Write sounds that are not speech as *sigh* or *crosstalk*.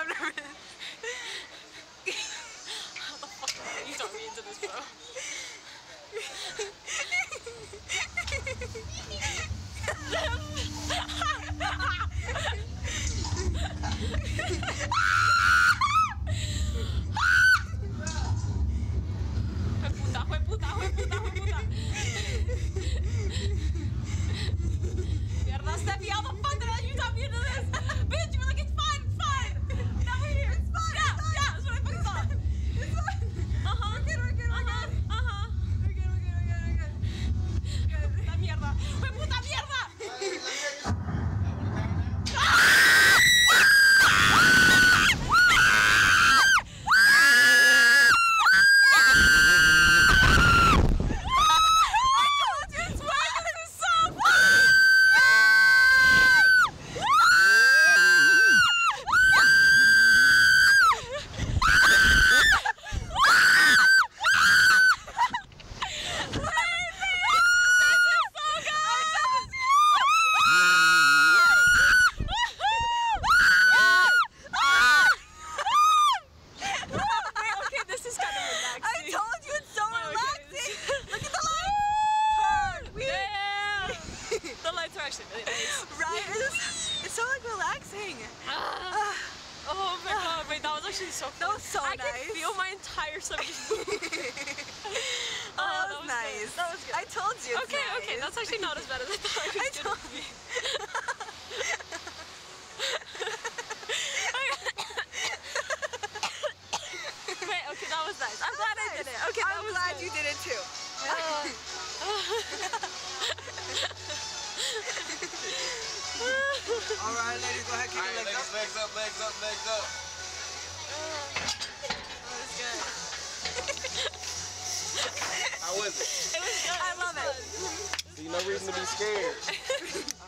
哈哈哈哈哈哈哈哈哈哈哈哈哈哈哈哈哈哈 relaxing. Ah. ah. oh my ah. god, wait, that was actually so That was so I nice. could feel my entire stomach. *laughs* oh, oh that was, was nice. good. That was good. I told you. okay, okay, that's actually not as bad as I thought it *laughs* was I told be. *laughs* Wait, okay, that was nice. I'm glad I did it. Okay, I'm glad good. you did it too. Uh, All right, ladies, go ahead, kick All your legs legs, up. legs up, legs up, legs up. *laughs* That was good. How was it? It was good. I love it. See, no reason to be scared. *laughs*